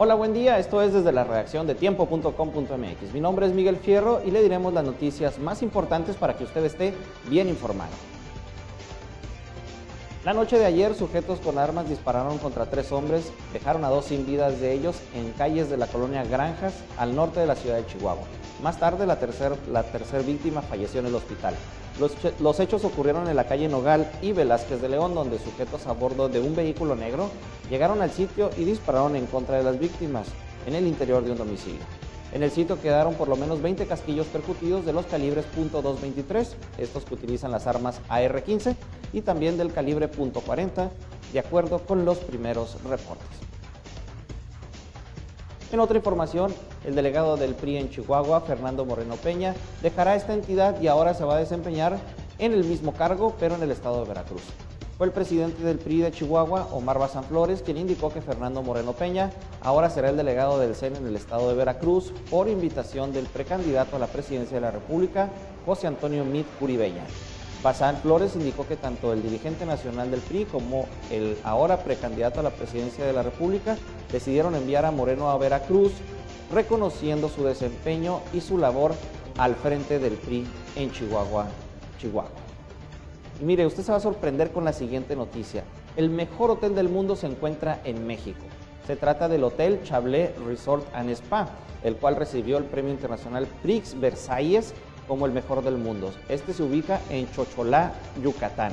Hola, buen día. Esto es desde la redacción de tiempo.com.mx. Mi nombre es Miguel Fierro y le diremos las noticias más importantes para que usted esté bien informado. La noche de ayer, sujetos con armas dispararon contra tres hombres, dejaron a dos sin vidas de ellos en calles de la colonia Granjas, al norte de la ciudad de Chihuahua. Más tarde, la tercera la tercer víctima falleció en el hospital. Los, los, hechos ocurrieron en la calle Nogal y Velázquez de León, donde sujetos a bordo de un vehículo negro llegaron al sitio y dispararon en contra de las víctimas en el interior de un domicilio. En el sitio quedaron por lo menos 20 casquillos percutidos de los calibres .223, estos que utilizan las armas AR-15, y también del calibre .40, de acuerdo con los primeros reportes. En otra información, el delegado del PRI en Chihuahua, Fernando Moreno Peña, dejará esta entidad y ahora se va a desempeñar en el mismo cargo, pero en el estado de Veracruz. Fue el presidente del PRI de Chihuahua, Omar Bazán Flores, quien indicó que Fernando Moreno Peña ahora será el delegado del CEN en el estado de Veracruz por invitación del precandidato a la presidencia de la República, José Antonio Mit Curibella. Bazán Flores indicó que tanto el dirigente nacional del PRI como el ahora precandidato a la presidencia de la República decidieron enviar a Moreno a Veracruz, reconociendo su desempeño y su labor al frente del PRI en Chihuahua, Chihuahua. Mire, usted se va a sorprender con la siguiente noticia. El mejor hotel del mundo se encuentra en México. Se trata del Hotel Chablé Resort and Spa, el cual recibió el Premio Internacional Prix Versailles como el mejor del mundo. Este se ubica en Chocholá, Yucatán.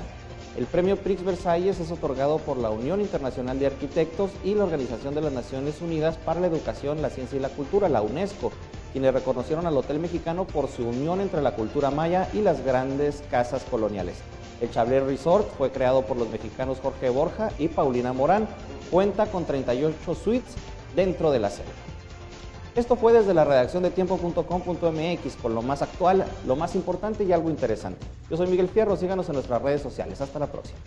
El premio Prix Versailles es otorgado por la Unión Internacional de Arquitectos y la Organización de las Naciones Unidas para la Educación, la Ciencia y la Cultura, la UNESCO, quienes reconocieron al hotel mexicano por su unión entre la cultura maya y las grandes casas coloniales. El Chabler Resort fue creado por los mexicanos Jorge Borja y Paulina Morán. Cuenta con 38 suites dentro de la sede. Esto fue desde la redacción de tiempo.com.mx con lo más actual, lo más importante y algo interesante. Yo soy Miguel Fierro, síganos en nuestras redes sociales. Hasta la próxima.